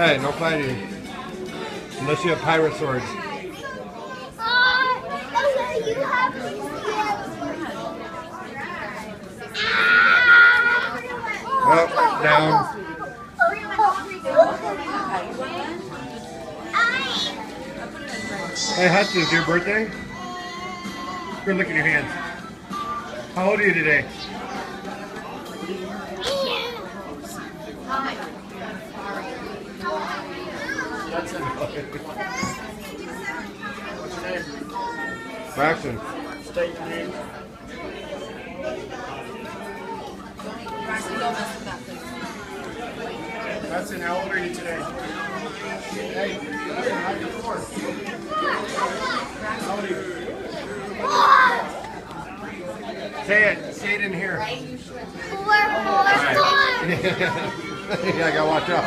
Hey, no fighting. Unless you have pirate swords. Up, down. Hey, Hudson, it's your birthday? Good look at your hands. How old are you today? What's your name? Braxton. State your name. That's it. How old are you today? Hey, how you doing? How old are you? Say it. Say it in here. Four, four, four. yeah, I gotta watch out.